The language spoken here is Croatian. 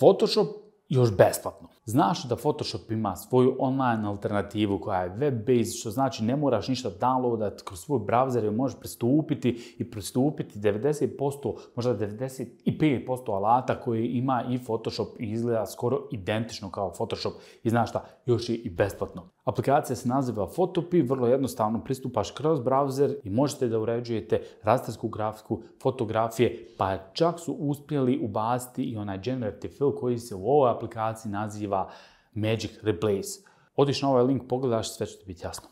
Photoshop još besplatno. Znaš da Photoshop ima svoju online alternativu koja je web-based, što znači ne moraš ništa downloadat, kroz svoj browser i možeš pristupiti i pristupiti 90%, možda 95% alata koje ima i Photoshop i izgleda skoro identično kao Photoshop i znaš šta, još je i besplatno. Aplikacija se naziva Photopi, vrlo jednostavno pristupaš kroz browser i možete da uređujete rastarsku grafiku, fotografije, pa čak su uspjeli ubaciti i onaj generative fill koji se u ovoj aplikaciji naziva Magic Replace. Odiš na ovaj link, pogledaš, sve će ti biti jasno.